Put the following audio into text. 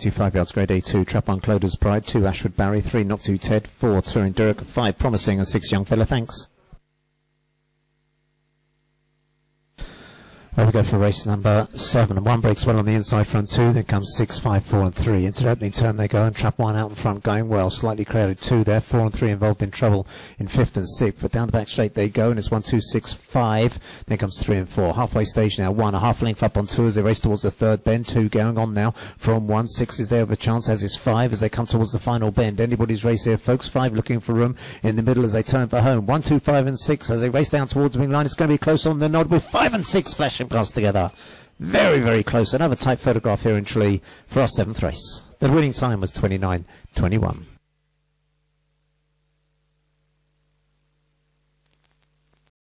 Two five yards, grade A2, trap on Clodagh's Pride, two Ashwood Barry, three Knocktoo Ted, four Tureenderach, five Promising, and six Young Fella, thanks. Well, we go for race number seven, and one breaks well on the inside front two, then comes six, five, four, and three. Into the opening turn they go, and trap one out in front going well, slightly crowded two there, four and three involved in trouble in fifth and sixth, but down the back straight they go, and it's one, two, six, five, then comes three and four. Halfway stage now, one, a half length up on two as they race towards the third bend, two going on now from one, six is there with a chance, as is five as they come towards the final bend. Anybody's race here, folks, five looking for room in the middle as they turn for home. One, two, five, and six as they race down towards the wing line. It's going to be close on the nod with five and six flashing past together. Very, very close. Another tight photograph here in Tralee for our seventh race. The winning time was 29.21.